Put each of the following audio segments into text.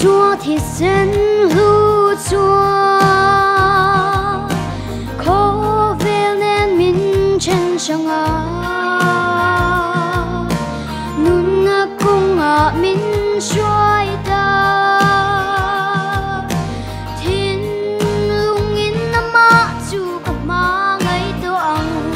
chúa thì xin lưu chúa khó về nên mình chân sang à nun à cung à mình xoay ta thiên lung in nam ma chu cấp ma ngay tổ ông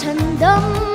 ฉั